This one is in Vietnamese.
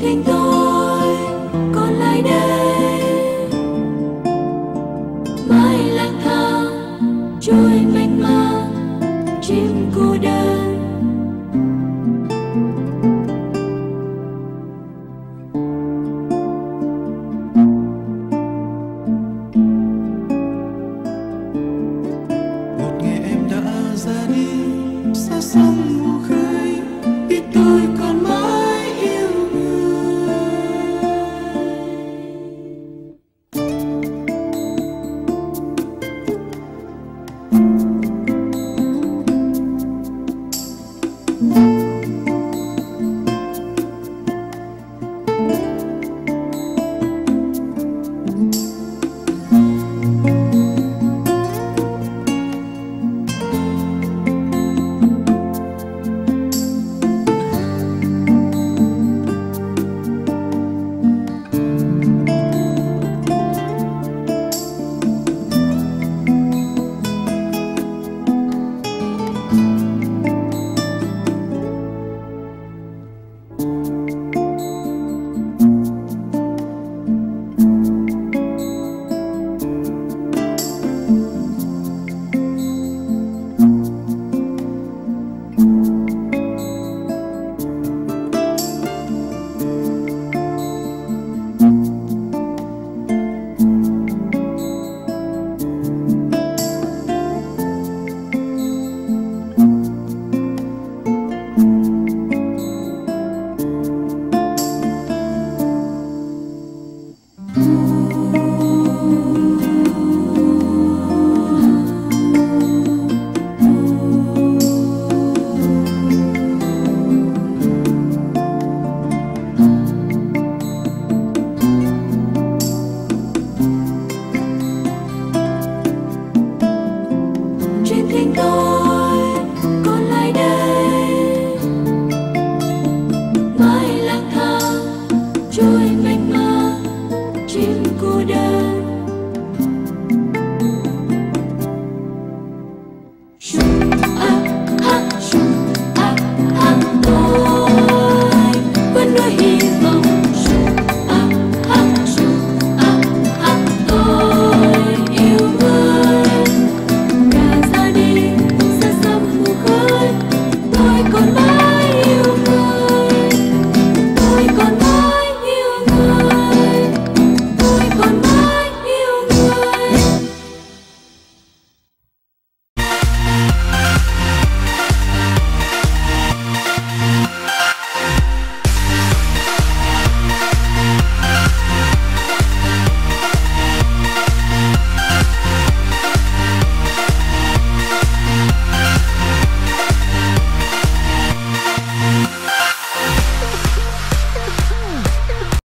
thinh tôi còn lại đây. Mãi lang thang trôi mênh mang chim cô đơn.